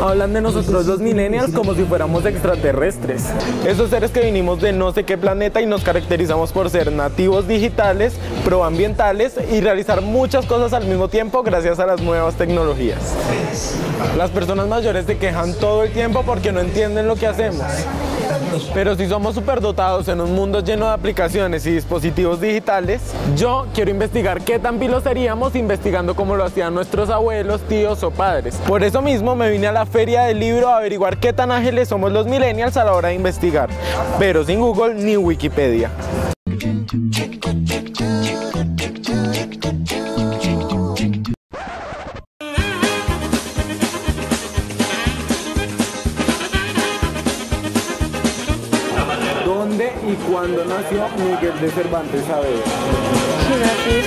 hablan de nosotros los millennials como si fuéramos extraterrestres. Esos seres que vinimos de no sé qué planeta y nos caracterizamos por ser nativos digitales, proambientales y realizar muchas cosas al mismo tiempo gracias a las nuevas tecnologías. Las personas mayores se quejan todo el tiempo porque no entienden lo que hacemos. Pero si somos superdotados en un mundo lleno de aplicaciones y dispositivos digitales, yo quiero investigar qué tan pilos seríamos investigando como lo hacían nuestros abuelos, tíos o padres. Por eso mismo me vine a la feria del libro a averiguar qué tan ágiles somos los millennials a la hora de investigar, pero sin Google ni Wikipedia. Cuándo nació Miguel de Cervantes Saavedra? Lo.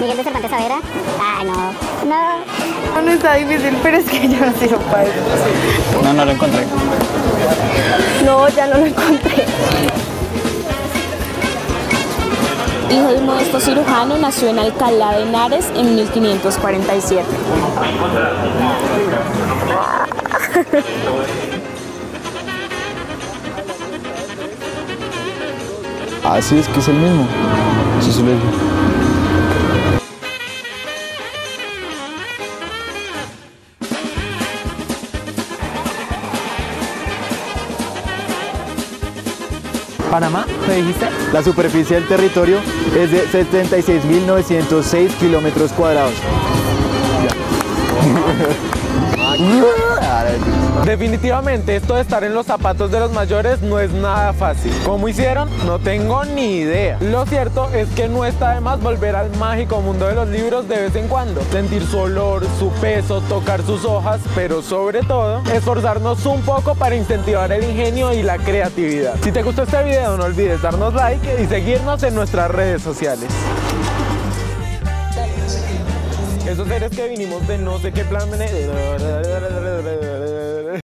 Miguel de Cervantes Saavedra. Ah, no. No. No está difícil, pero es que yo no sirvo para eso. No, no lo encontré. No, ya no lo encontré. Hijo de un modesto cirujano, nació en Alcalá de Henares en 1547. Ah, sí, es que es el mismo. Sí, sí ¿Panamá? ¿Me dijiste? La superficie del territorio es de 76.906 kilómetros cuadrados. Definitivamente esto de estar en los zapatos de los mayores no es nada fácil. ¿Cómo hicieron? No tengo ni idea. Lo cierto es que no está de más volver al mágico mundo de los libros de vez en cuando. Sentir su olor, su peso, tocar sus hojas, pero sobre todo esforzarnos un poco para incentivar el ingenio y la creatividad. Si te gustó este video no olvides darnos like y seguirnos en nuestras redes sociales. Esos seres que vinimos de no sé qué plan...